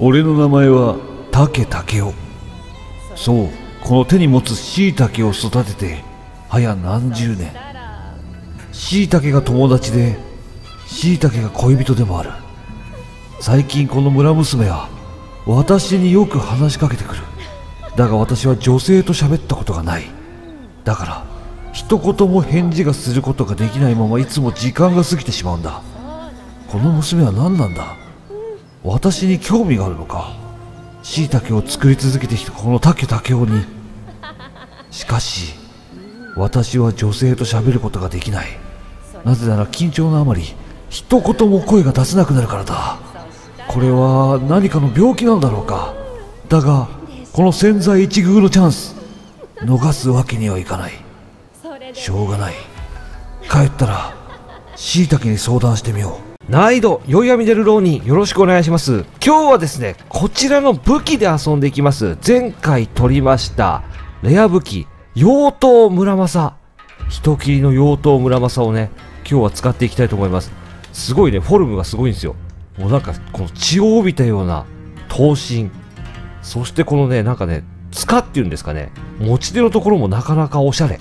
俺の名前は竹武雄。そうこの手に持つ椎茸を育てて早何十年。椎茸が友達で椎茸が恋人でもある。最近この村娘は私によく話しかけてくる。だが私は女性と喋ったことがない。だから一言も返事がすることができないままいつも時間が過ぎてしまうんだ。この娘は何なんだ？私に興味があるのか。椎茸を作り続けてきたこの竹武雄に。しかし私は女性と喋ることができない。なぜなら緊張のあまり一言も声が出せなくなるからだ。これは何かの病気なんだろうか。だがこの千載一遇のチャンス逃すわけにはいかない。しょうがない。帰ったら椎茸に相談してみよう。難易度、宵闇出る浪人、よろしくお願いします。今日はですね、こちらの武器で遊んでいきます。前回取りました、レア武器、妖刀村正。人斬りの妖刀村正をね、今日は使っていきたいと思います。すごいね、フォルムがすごいんですよ。もうなんか、この血を帯びたような頭身。そしてこのね、なんかね、塚っていうんですかね、持ち手のところもなかなかおしゃれ。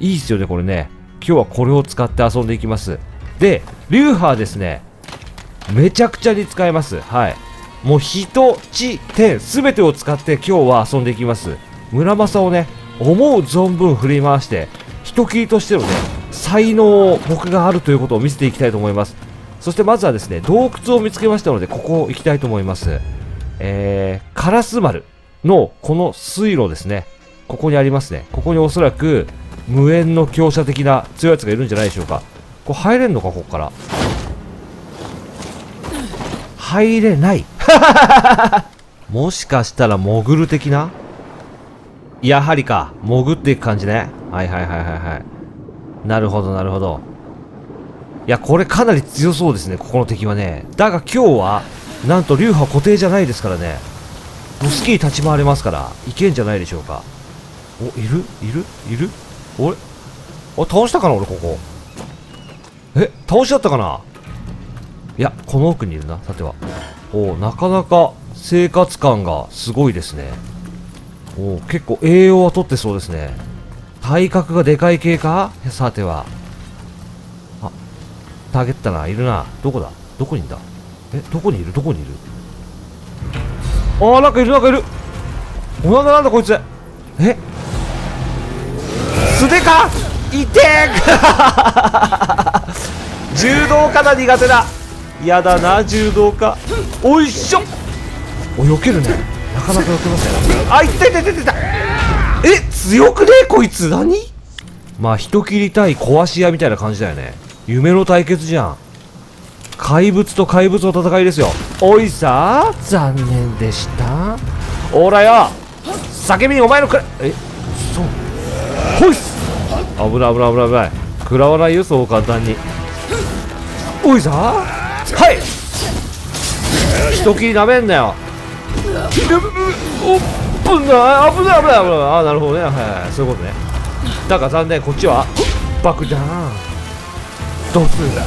いいっすよね、これね。今日はこれを使って遊んでいきます。で、流派ですね、めちゃくちゃに使えます。はい。もう人、地、天、すべてを使って今日は遊んでいきます。村正をね、思う存分振り回して、人斬りとしてのね、才能を僕があるということを見せていきたいと思います。そしてまずはですね、洞窟を見つけましたので、ここ行きたいと思います。えー、カラス丸のこの水路ですね。ここにありますね。ここにおそらく、無縁の強者的な強いやつがいるんじゃないでしょうか。これ入れんのか、ここから。入れない。もしかしたら潜る的な？やはりか。潜っていく感じね。はいはいはいはいはい。なるほどなるほど。いや、これかなり強そうですね、ここの敵はね。だが今日は、なんと流派固定じゃないですからね。もう好きに立ち回れますから、いけんじゃないでしょうか。お、いる？いる？いる？俺お、倒したかな俺ここ。え、倒しちゃったかな？いや、この奥にいるな、さては。おおなかなか生活感がすごいですね。おお結構栄養は取ってそうですね。体格がでかい系か？さては。あ、ターゲットな、いるな。どこだ？どこにいんだ？え、どこにいる？どこにいる？あー、なんかいるなんかいるおなんだなんだこいつえ？素手か？い。てー柔道家だ苦手だ。やだな柔道家。おいしょ。お避けるね。なかなか避けますねあいったいったいったい。ったえ強くねこいつ。何？まあ人切り対壊し屋みたいな感じだよね。夢の対決じゃん。怪物と怪物の戦いですよ。おいさ残念でした。おらよ。叫びにお前のくらえそうほいっす。危ない危ない危ない危ない。食らわないよそう簡単に。おいさはい。人切りなめんなよ。お危ない危ない危ない危ないあなるほどねはいはいそういうことねだから残念こっちは爆弾どうするんだ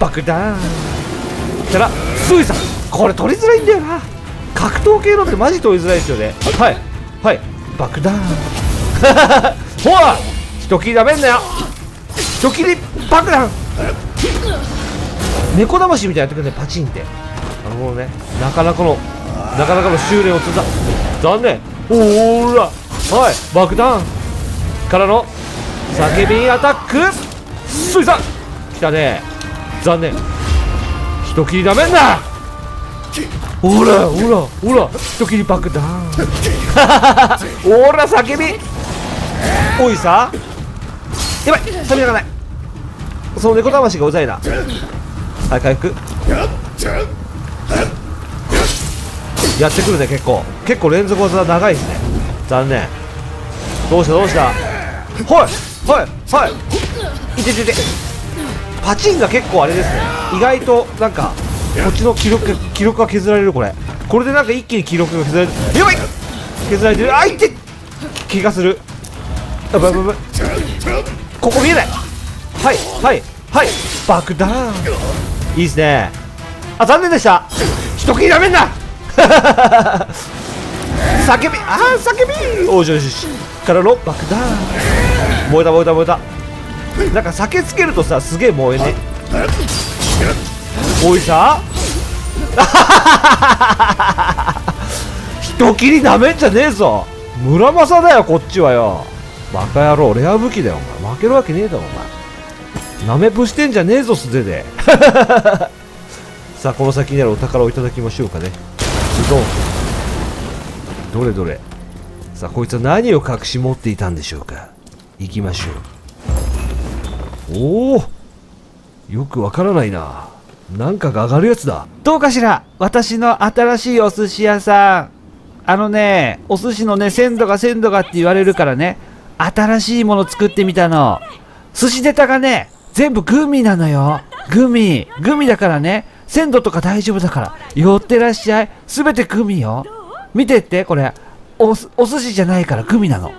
爆弾たらスイさんこれ取りづらいんだよな格闘系のってマジ取りづらいですよねはいはい爆弾ほら人切りなめんなよ。人切り爆弾。猫魂みたいなやってくるねパチンって。なるほどねなかなかのなかなかの修練を積んだ。残念。ほら。はい爆弾からの叫びアタック。スイさん。来たね。残念。人切りなめんな。ほらほらほら。人切り爆弾。ほら叫び。おいさ。やばいスタミナがない。その猫魂がうざいな。はい回復。やってくるね結構。結構連続技長いですね。残念。どうしたどうした。はいはいはい。いててて。パチンが結構あれですね。意外となんかこっちの記録記録が削られるこれ。これでなんか一気に記録が削られる。やばい。削られてる。あいって。怪我する。やばいやばいやば。いここ見えない。はいはいはい。爆弾。いいですね。あ残念でした。人気なめんな。叫びああ叫び。おいしよしよしからの爆弾。燃えた燃えた燃えた。なんか酒つけるとさすげえ燃えねおいさ。人切りなめんじゃねえぞ。村正だよこっちはよバカ野郎レア武器だよお前。負けるわけねえだろお前。なめぶしてんじゃねえぞ素手で。さあこの先にあるお宝をいただきましょうかね。ズドンどれどれ。さあこいつは何を隠し持っていたんでしょうか。行きましょう。おおよくわからないな。なんかが上がるやつだ。どうかしら。私の新しいお寿司屋さん。あのね、お寿司のね、鮮度が鮮度がって言われるからね、新しいもの作ってみたの。寿司ネタがね、全部グミなのよ。グミ。グミだからね、鮮度とか大丈夫だから。寄ってらっしゃい。すべてグミよ。見てって、これ。お、お寿司じゃないからグミなの。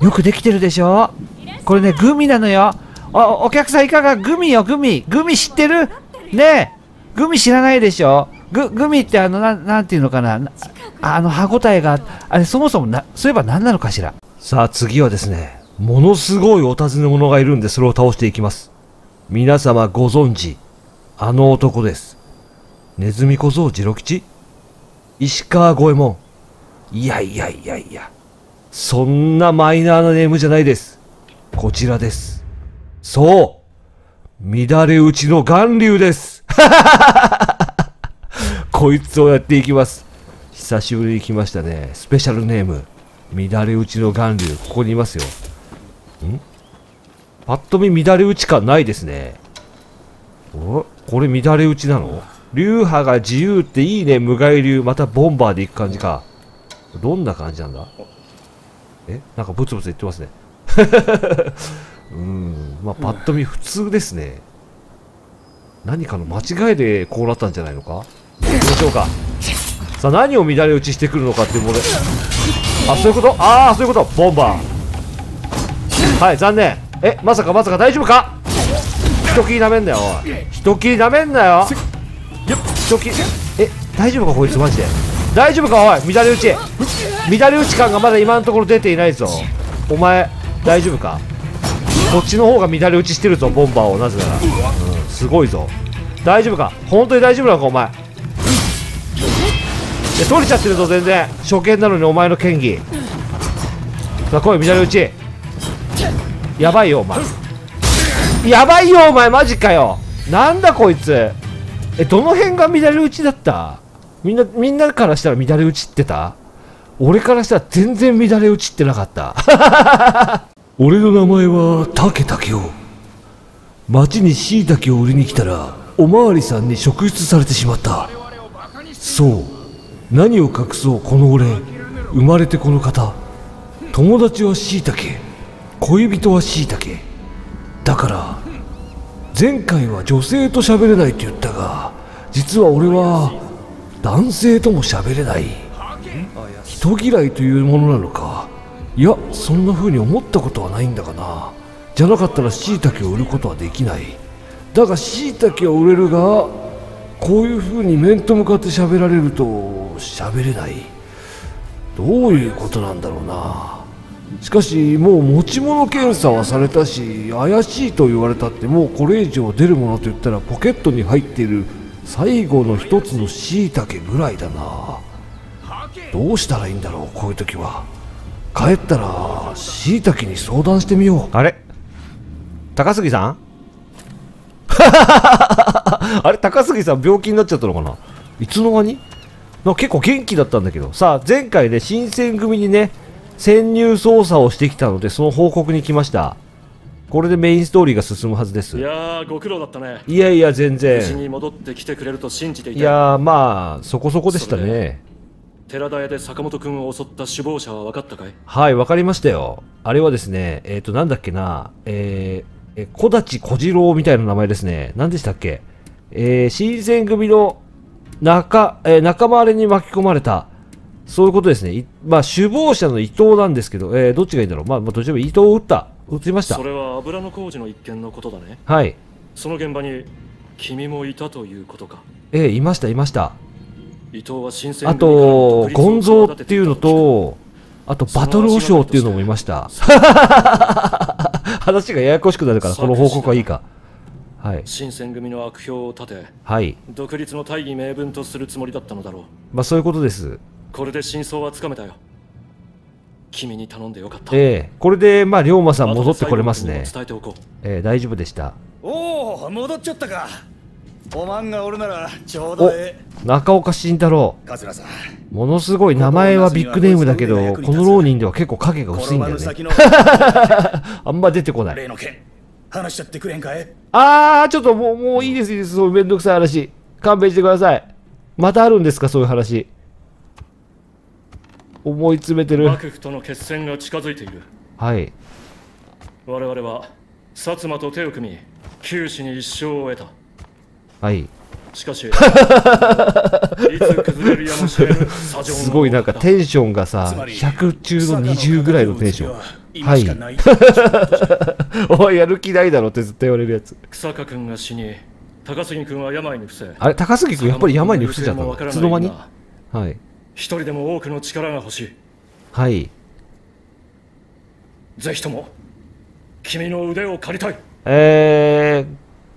よくできてるでしょ？これね、グミなのよ。お、お客さんいかが？グミよ、グミ。グミ知ってる？ねえ。グミ知らないでしょ？グ、グミってあの、なん、なんていうのかな。なあの、歯ごたえが、あれ、そもそもな、そういえば何なのかしら。さあ次はですねものすごいお尋ね者がいるんでそれを倒していきます。皆様ご存知あの男です。ネズミ小僧次郎吉？石川五右衛門。いやいやいやいやそんなマイナーなネームじゃないです。こちらです。そう乱れ打ちの巌流です こいつをやっていきます。久しぶりに来ましたね。スペシャルネーム。乱れ打ちの巌流。ここにいますよ。ん？パッと見乱れ打ち感ないですね。お？これ乱れ打ちなの？流派が自由っていいね。無害流。またボンバーでいく感じか。どんな感じなんだ？え？なんかブツブツ言ってますね。うん。まあパッと見普通ですね。何かの間違いでこうなったんじゃないのか？行きましょうか。さあ何を乱れ打ちしてくるのかっていうもの。あそういうこと？ああそういうこと。ボンバー。はい残念。えまさかまさか大丈夫か？人切りなめんなよおい。人切りなめんなよ。人切りえ大丈夫かこいつマジで？大丈夫かおい乱れ打ち。乱れ打ち感がまだ今のところ出ていないぞ。お前大丈夫か？こっちの方が乱れ打ちしてるぞボンバーを。なぜなら、うん、すごいぞ。大丈夫か？本当に大丈夫なのかお前？で取れちゃってるぞ全然。初見なのにお前の剣技さあ来い乱れ打ち。やばいよお前。やばいよお前マジかよ。なんだこいつ。えどの辺が乱れ打ちだった？みんなみんなからしたら乱れ打ちってた？俺からしたら全然乱れ打ちってなかった。俺の名前は竹竹雄。町に椎茸を売りに来たらおまわりさんに職質されてしまった。そう。何を隠そうこの俺生まれてこの方。友達は椎茸恋人は椎茸。だから前回は女性と喋れないって言ったが実は俺は男性とも喋れない。人嫌いというものなのか。いやそんな風に思ったことはないんだがな。じゃなかったら椎茸を売ることはできない。だが椎茸を売れるがこういう風に面と向かって喋られると喋れない。どういうことなんだろうな。しかしもう持ち物検査はされたし怪しいと言われたってもうこれ以上出るものと言ったらポケットに入っている最後の一つの椎茸ぐらいだな。どうしたらいいんだろうこういう時は。帰ったら椎茸に相談してみよう。あれ？高杉さん？あれ高杉さん病気になっちゃったのかな？いつの間に？なんか結構元気だったんだけどさあ前回ね新選組にね潜入捜査をしてきたのでその報告に来ました。これでメインストーリーが進むはずです。いやーご苦労だったね。いやいや全然。無事に戻ってきてくれると信じていた。いやーまあそこそこでしたね。寺田屋で坂本君を襲った首謀者は分かったかい？はいわかりましたよ。あれはですねえっ、となんだっけな。えー、え小立小次郎みたいな名前ですね。何でしたっけ？えー、新選組の仲、えー仲間割れに巻き込まれたそういうことですね。いまあ、首謀者の伊藤なんですけど、えー、どっちがいいんだろう。まあ、まあ、どっちでも伊藤を撃った。撃ちましたそ。れは油の工事の一件のことだねはい。その現場に君もいたということかええいましたいました伊藤は新選あとゴンゾーっていうのとあとバトルオショーっていうのもいました 話がややこしくなるからこの報告はいいかはい。新選組の悪評を立てはい。独立の大義名分とするつもりだったのだろう。まあそういうことです。これで真相はつかめたよ。君に頼んでよかった。ええ。これでまあ龍馬さん戻ってこれますね。伝えておこええ大丈夫でした。おお戻っちゃったか。おまんがおるならちょうどおえ中岡慎太郎。え桂さん。ものすごい名前はビッグネームだけどこの浪人では結構影が薄いんだよね。あんま出てこない。例の件話しちゃってくれんかい？あーちょっともうもういいですいいです。そういうめんどくさい話。勘弁してください。またあるんですかそういう話。思い詰めてうる。幕府との決戦が近づいている。はい。我々は薩摩と手を組み九死に一生を得た。はいしかし。いつ崩れるやもしれぬ砂上のすごいなんかテンションがさつまり100中の20ぐらいのテンション。今しかない、おいやる気ないだろってずっと言われるやつ。草加君が死に高杉君は病に伏せ。あれ高杉君やっぱり病に伏せちゃったの？いつの間に？はい。一人でも多くの力が欲しい。はい。ぜひとも君の腕を借りたい。え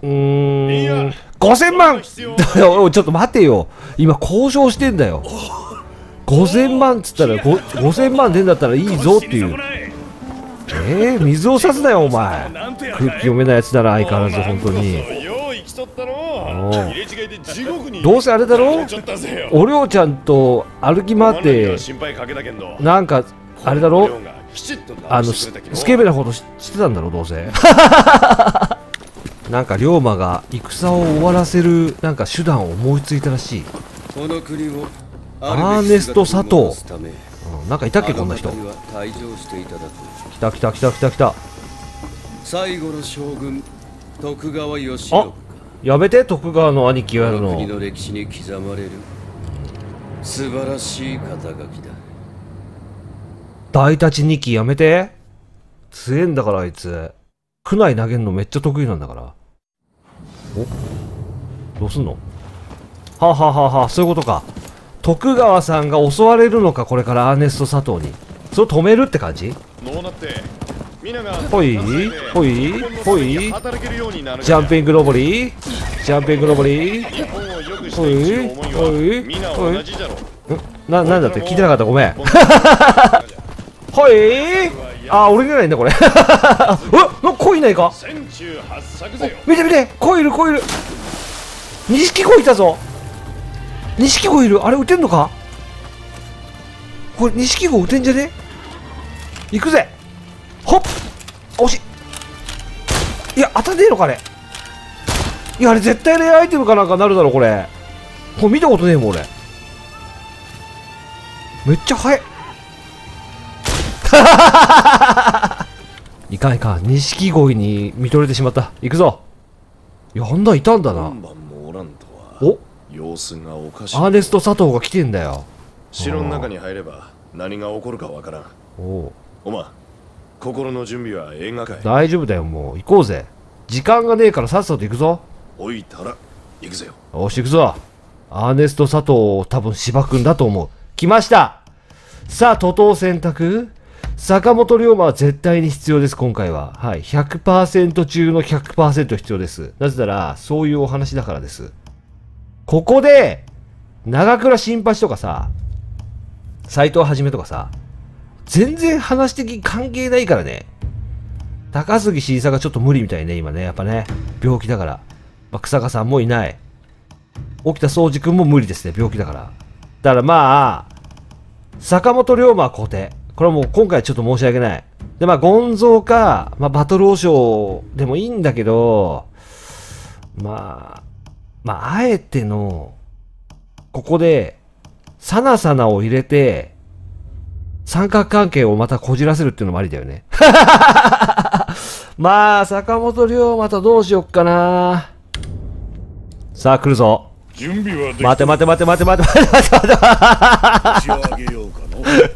ー、うーん、5000万ちょっと待てよ。今交渉してんだよ。5000万っつったら、ご5000万出んだったらいいぞっていう。えー、水を差すなよ、お前。空気読めないやつだな、相変わらず、本当に。どうせあれだろ？おりょうちゃんと歩き回って、なんか、あれだろ？あの、ススケベなことししてたんだろ、どうせ。なんか、龍馬が戦を終わらせる、なんか手段を思いついたらしい。この国をアーネスト佐藤うん、なんかいたっけ、こんな人来た来た来た来た来た。最後の将軍徳川義信やめて、徳川の兄貴をやるの。国の歴史に刻まれる素晴らしい肩書きだ大立ち2期やめて。強えんだから、あいつ。区内投げんのめっちゃ得意なんだから。お？どうすんの？はあ、はあはあはあ、そういうことか。徳川さんが襲われるのか、これからアーネスト佐藤に。それ止めるって感じ？のうなって皆がほいほいほい。ジャンピングロボリー？ジャンピングロボリー？日本を良くしたい一の思い。は皆同じじゃろ。な、なんだって？聞いてなかった？ごめん。ほいあ、俺じゃないんだこれ。うわ、コイないか。見て見てコイいるコイいる。錦鯉いたぞ。錦鯉いる。あれ撃てんのか。これ錦鯉撃てんじゃね。行くぜ。ほっ惜しい。いや当たんねえのかあれいやあれ絶対レアアイテムかなんかなるだろこれ。これ見たことねえもん俺。めっちゃ速い。いかんいかん。錦鯉に見とれてしまった。行くぞ。いやあんないたんだな。お様子がおかしい。アーネスト佐藤が来てんだよ。城の中に入れば何が起こるかわからん。おう。おま心の準備は映画かい？大丈夫だよもう。行こうぜ。時間がねえからさっさと行くぞ。置いたら行くぜよ。よし行くぞ。アーネスト佐藤多分芝君だと思う。来ました。さあ徒党選択坂本龍馬は絶対に必要です今回は。はい。100%中の100%必要です。なぜならそういうお話だからです。ここで長倉新八とかさ斎藤はじめとかさ全然話的に関係ないからね。高杉晋作がちょっと無理みたいね今ね。やっぱね。病気だから、まあ、草加さんもいない。沖田総司君も無理ですね病気だから。だからまあ坂本龍馬は固定これはもう今回はちょっと申し訳ないでまあゴンゾーか、まあ、バトル王将でもいいんだけどまあまああえてのここでサナサナを入れて三角関係をまたこじらせるっていうのもありだよね まあ坂本龍馬とどうしよっかなさあ来るぞ準備はで待て待て待て待て待て待て待て待てき上げようかの待て待て待て待て待て待て待て待て待て待て待てまあいいやちょっと待って待て待てちょっと待って待て待ってゴンゾーはちょっと待ってゴンゾー電話するわちょっと待って電話してみるあ、皆さん、ゴンゾはですね、今日腹痛でですね、えー、まあ、あの、トイレから出ないらしいです。なので、代わりに来てくれたのがこの西郷さんと。うん。めちゃくちゃ目立つな、これ。めちゃんこ目立つけど、まあいいやいいやいいや。なんか肉壁要員として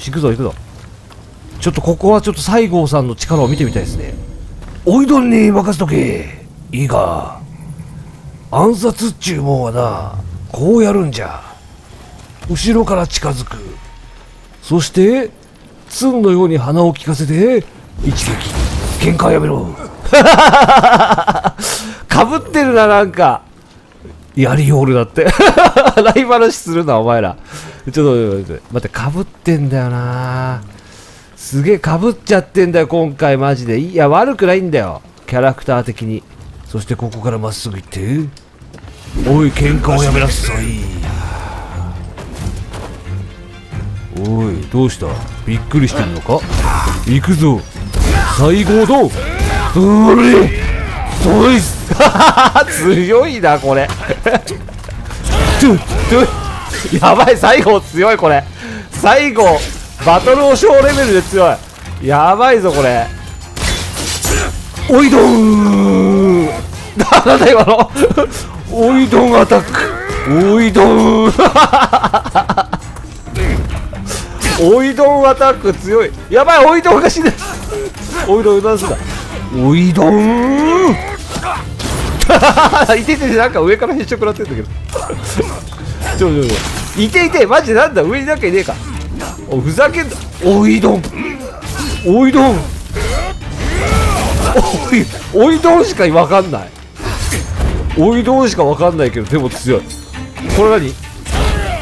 し、行くぞ行くぞ。ちょっとここはちょっと西郷さんの力を見てみたいですね。おいどんに任せとけいいか暗殺っちゅうもんはなこうやるんじゃ後ろから近づくそしてツンのように鼻を利かせて一撃喧嘩やめろかぶってるな、なんか。やりよるだって。ライバル視するな、お前ら。ちょっと、待って、かぶってんだよな。すげえかぶっちゃってんだよ、今回、マジで。いや、悪くないんだよ。キャラクター的に。そしてここからまっすぐ行って。おい喧嘩をやめなさい。おいどうした？びっくりしてるのか？行くぞ。西郷どうそれそいっす 強いな、これ。トゥトゥやばい、最後強い、これ。最後、バトルオショーレベルで強い。やばいぞ、これ。おいどんななんだ今のおいどんアタックおいどんおいどんアタック強い。やばい、おいどんが死ぬ。おいどんうなすんだ。おいどん いていててなんか上からへっちょくらってんだけど。ちょちょちょ。いていてマジでなんだ？上になんかいねえか。おふざけんな。おいどん。おいどん。おいおいどんしかわかんない。おいどんしかわかんないけどでも強い。これ何？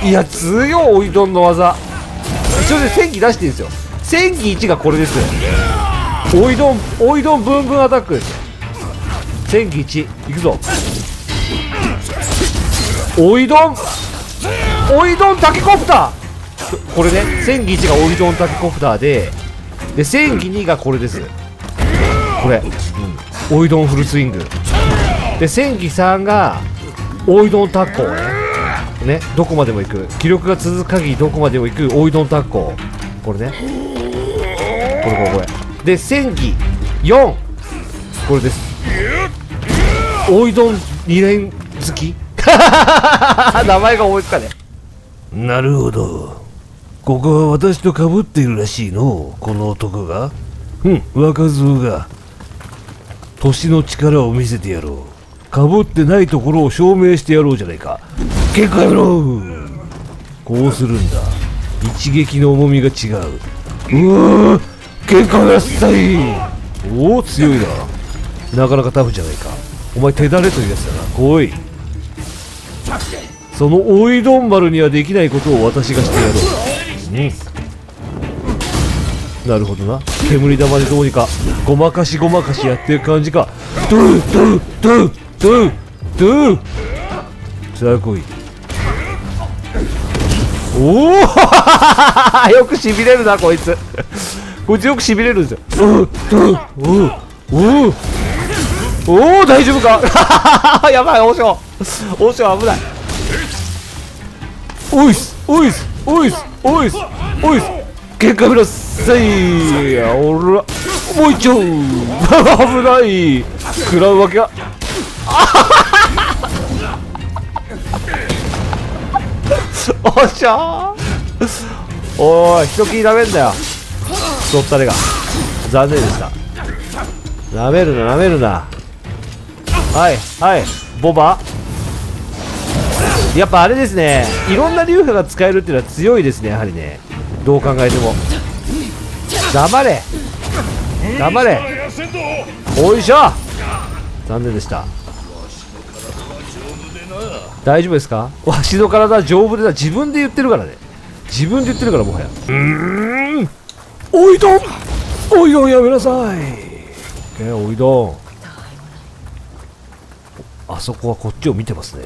いや強いおいどんの技。一応で戦技出してるんですよ。戦技1がこれですよ。おいどんおいどんブンブンアタック。ですよ戦技1いくぞ。おいどん。おいどんタケコプター。これね戦技1がおいどんタケコプターでで戦技2がこれです。これ、うん、おいどんフルスイング。で戦技3がおいどんタッコ。ねどこまでも行く。気力が続く限りどこまでも行くおいどんタッコ。これね。これこれこれ。で戦技4これです。おいどん2連好き？名前が思いつかねなるほど。ここは私と被っているらしいのこの男が。うん。若造が。年の力を見せてやろう。被ってないところを証明してやろうじゃないか。結果やめろこうするんだ。一撃の重みが違う。うわ喧嘩なさい。おお強いな。なかなかタフじゃないかお前手だれというやつだな。来い。そのおいどん丸にはできないことを私がしてやろう。うんなるほどな。煙玉でどうにかごまかしごまかしやってる感じか。ドゥドゥドゥドゥドゥ。さあ来い。おお よくしびれるなこいつ。こいつよくしびれるんですよ。おおおおお大丈夫か？やばい王将。王将危ない。おいっすおいっすおいっすおいっすおいっす。結果見なさいやおら。もう一丁。危ない。食らうわけ。は おっしゃーおい人気なめんだよ。太ったれが。残念でした。なめるななめるなはいはい。ボバ。やっぱあれですね。いろんな流派が使えるっていうのは強いですねやはりね。どう考えても。黙れ。黙れ。おいしょ。残念でした。大丈夫ですか？わしの体は丈夫でな自分で言ってるからね。自分で言ってるからもはや。うーん。おいどん。おいどんやめなさい。えおいどんあそこはこっちを見てますね。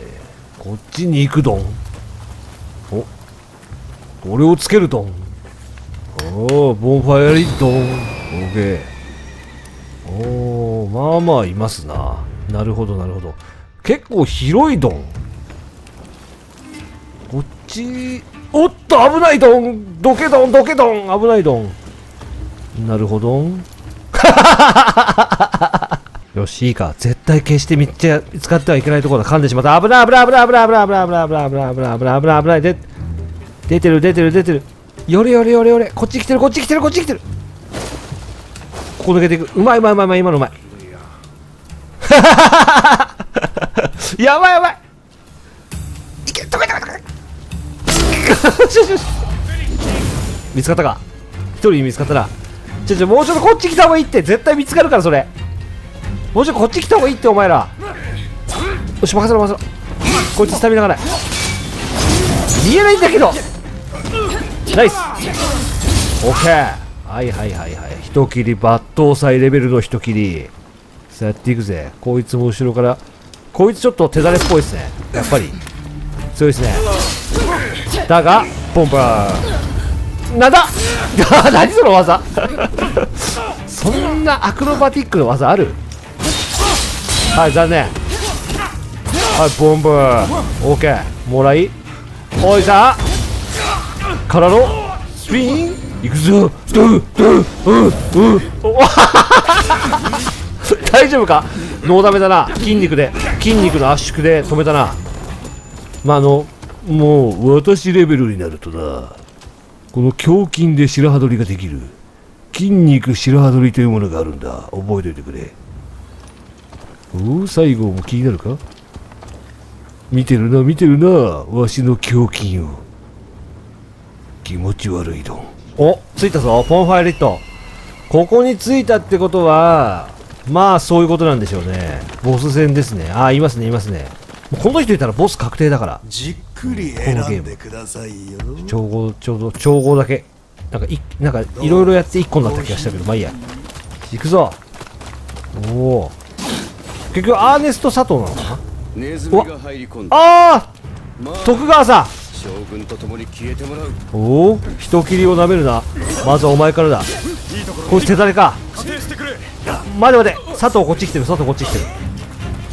こっちに行くどん。お俺をつけるどん。おおボンファイアリッドン。オーケー。おおまあまあいますな。なるほどなるほど。結構広いドンこっちおっと危ないドンどけドンどけドン。危ないドンなるほどん。はははははよしいいか。絶対決してめっちゃ使ってはいけないところだ。噛んでしまった。危ない危ない危ない危ない危ない危ない危ない危ない危ない危ない危ない。危ない危ないで出てる出てる出てる。よれよれよれよれ。こっち来てるこっち来てるこっち来てる。ここ抜けていく。うまいうまいうまいうまい今のうまい。やばいやばい。いけ止めた止めた見つかったか？一人見つかったな。ちょちょもうちょっとこっち来た方がいいって。絶対見つかるからそれ。もうちょっとこっち来た方がいいってお前ら。よし任せろ任せろ。こいつスタミナがない。見えないんだけど。ナイス。オッケー。はいはいはいはい。人切り抜刀祭レベルの人切り。さあやっていくぜ。こいつも後ろから。こいつちょっと手だれっぽいですね。やっぱり。強いですね。だがポンパーなんだ。何その技。そんなアクロバティックな技ある？はい残念。はいボンブー。オーケーもらい。おいさからの。スピン。いくぞ。ドゥドゥうんうんお大丈夫か？ノーダメだな。筋肉で。筋肉の圧縮で止めたな。まああのもう私レベルになるとな。この胸筋で白羽取りができる。筋肉白羽取りというものがあるんだ。覚えておいてくれ。おお最後も気になるか？見てるな見てるなわしの胸筋を。気持ち悪いどん。お着いたぞポンファイリット。ここに着いたってことはまあそういうことなんでしょうね。ボス戦ですね。ああいますねいますね。この人いたらボス確定だから。じっくり選んでくださいよ。調合ちょうど調合だけ。なんかいなんかいろいろやって1個になった気がしたけどまあいいや。行くぞ。おお結局アーネスト佐藤なのかな？ネズミが入り込んだ。ああまあ。徳川さん。将軍と共に消えてもらう。おお人切りをなめるな。まずはお前からだ。こいつ手だれか。待て待て。佐藤こっち来てる。佐藤こっち来てる。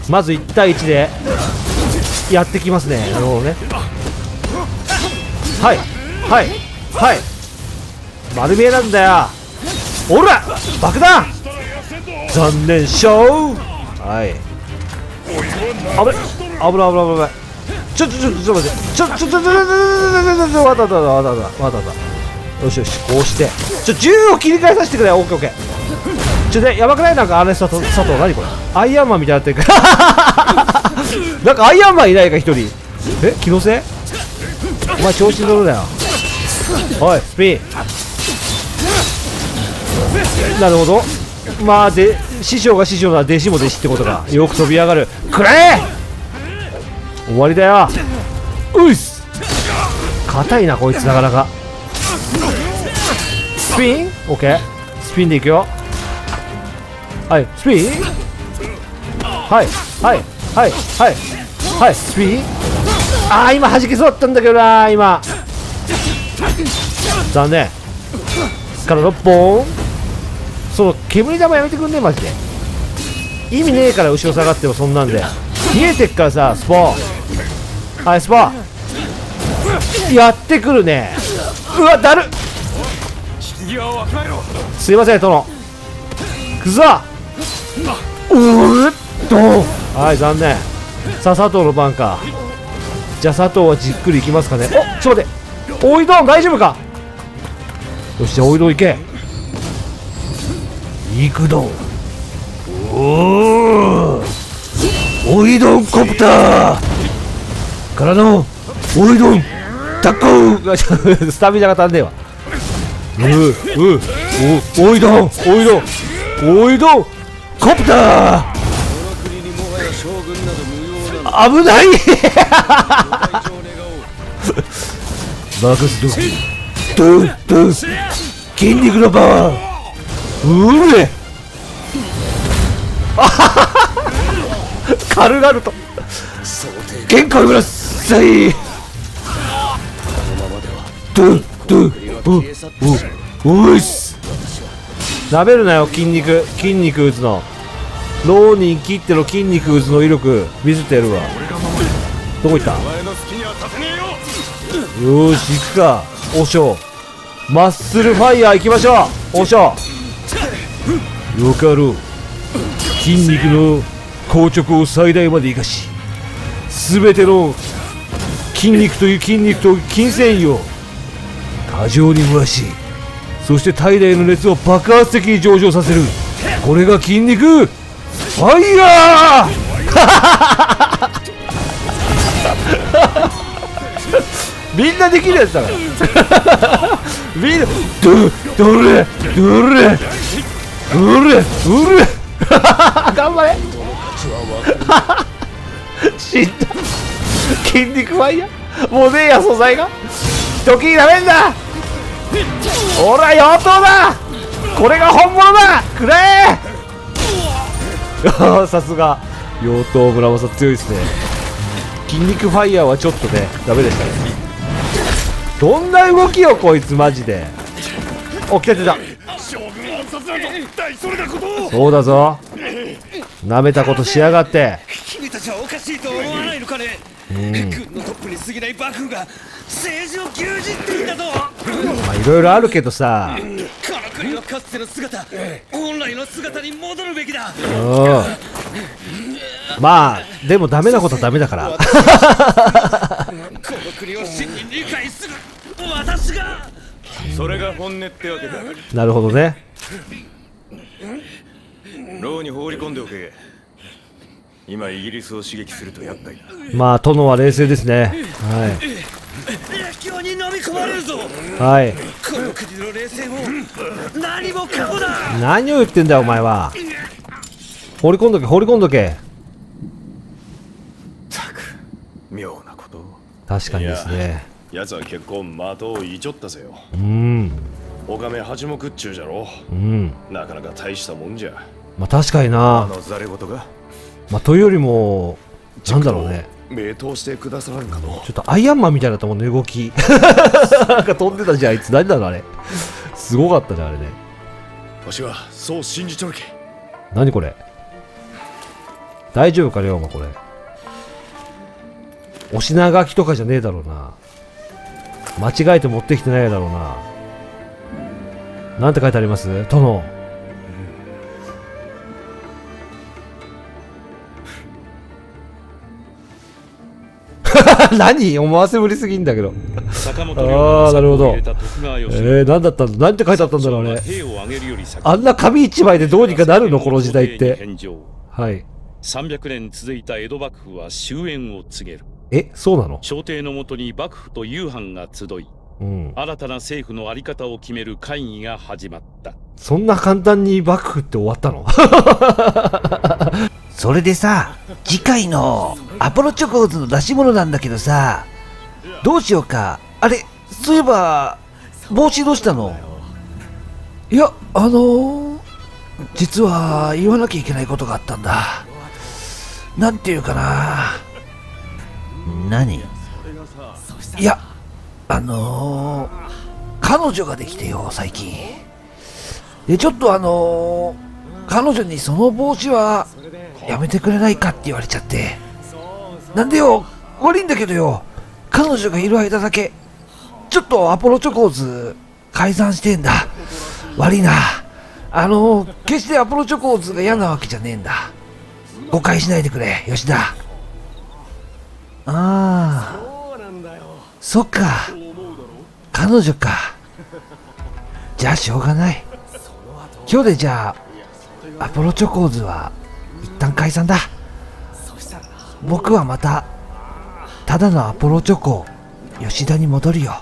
まず1対1でやってきますね。なるほどね。はい。はい。はい。丸見えなんだよ。おら爆弾！残念。勝はい。危ない。危ない危ない危ない。ちょちょちょちょっと待って。ちょちょちょちょちょちょちょちょちょちょわたわたわたわたわたわたよしよしこうしてちょ銃を切り替えさせてくれオッケーオッケーちょねやばくないなんかあれ佐藤佐藤何これアイアンマンみたいになってるからなんかアイアンマンいないか一人え気のせいお前調子に乗るなよおいスピンなるほどまあで師匠が師匠なら弟子も弟子ってことかよく飛び上がる。くれ!終わりだよ。うっす!硬いなこいつなかなか。スピン?オッケー。スピンでいくよ。はいスピン。はいはいはいはいはいスピン。ああ今弾けそうだったんだけどな今。残念。からのボーン。その煙玉やめてくんねマジで。意味ねえから後ろ下がってもそんなんで。見えてっからさスポー。はいスポー。やってくるね。うわだる。すいません殿。くぞ。うっと。はい残念。さあ佐藤の番か。じゃあ佐藤はじっくりいきますかね。おちょっと待って。おいどん大丈夫か？よしじゃあおいどんいけ。行くどんおおおいどんコプター。からのおいどんタッコスタミナが足んねえわ。うううおおいどんおいどんおいどんコプター。危ない。大将願おう任せとけドンドン。筋肉のパワーうめあははは軽々と。限界をらっさい。ドンドン国が消え去ってしまうおおいっす。なめるなよ筋肉。筋肉打つの。浪人切っての筋肉打つの威力。見せてやるわ。どこ行った？よーし行くか。王将マッスルファイヤー行きましょう。王将よかろう。筋肉の硬直を最大まで生かし全ての筋肉という筋肉と筋繊維を過剰に燃やしそして体内の熱を爆発的に上昇させるこれが筋肉。ファイヤー！みんなできるやつだから。みんなどれどれ？どれ？どれどれ。頑張れ。死んだ筋肉ファイヤーもうねえや素材が。一切りダメんだほら妖刀だ。これが本物だ。くれ。ーさすが。妖刀村正強いですね。筋肉ファイヤーはちょっとねダメでしたね。どんな動きよこいつマジで。お来た来た。そうだぞ。なめたことしやがって。君たちはおかしいと思わないのかね、軍のトップに過ぎない幕府が。政治を牛耳っていんだぞ。まあいろいろあるけどさ。この国のかつての姿。本来の姿に戻るべきだ。うん。まあでもダメなことはダメだから。この国を真に理解する。私が。それが本音ってわけだなるほどね牢に放り込んでおけ。今イギリスを刺激すると厄介だ。まあ殿は冷静ですね。は列強に飲み込まれるぞ。いはい。この国の冷戦を。何もかもだ。何を言ってんだよお前は。放り込んどけ放り込んどけ。妙なことを。確かにですね。奴は結構的をいちょったぜよ。うんおかめ八目っちゅうじゃろ。うん。なかなか大したもんじゃ。まあ確かにあなのざれ言が。まあというよりもなんだろうね。名答してくださらんかとちょっとアイアンマンみたいだったもんね動き。なんか飛んでたじゃんあいつ。何だろうあれ。すごかったじゃんあれね。わしはそう信じちょるけ何これ。大丈夫か龍馬これ。お品書きとかじゃねえだろうな。間違えて持ってきてないだろうななんて書いてあります？殿。何思わせぶりすぎんだけど。あーなるほど。えー、何だったんだ？何て書いてあったんだろうねあんな紙一枚でどうにかなるの？この時代って。はい。300年続いた江戸幕府は終焉を告げる。えそうなの？朝廷のもとに幕府と夕飯が集いうん。新たな政府の在り方を決める会議が始まった。そんな簡単に幕府って終わったの？それでさ、次回のアポロチョコーズの出し物なんだけどさ、どうしようか？あれ、そういえば、帽子どうしたの？いやあのー、実は言わなきゃいけないことがあったんだ。なんていうかな。何？いやあのー、彼女ができてよ最近。でちょっとあのー、彼女にその帽子はやめてくれないかって言われちゃって。なんでよ悪いんだけどよ。彼女がいる間だけちょっとアポロチョコーズ解散してんだ。悪いな。あのー、決してアポロチョコーズが嫌なわけじゃねえんだ。誤解しないでくれ吉田。ああそっか。彼女か。じゃあしょうがない。今日でじゃあアポロチョコーズは一旦解散だ。僕はまたただのアポロチョコ吉田に戻るよ。